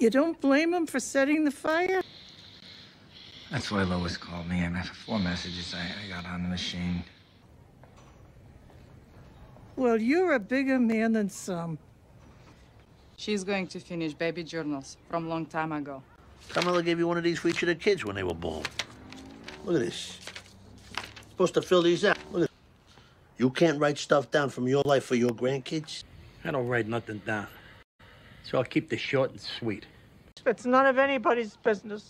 You don't blame him for setting the fire? That's why Lois called me. And after four messages, I, I got on the machine. Well, you're a bigger man than some. She's going to finish baby journals from long time ago. Carmela gave you one of these for each of the kids when they were born. Look at this. Supposed to fill these out. Look at You can't write stuff down from your life for your grandkids? I don't write nothing down. So I'll keep this short and sweet. It's none of anybody's business.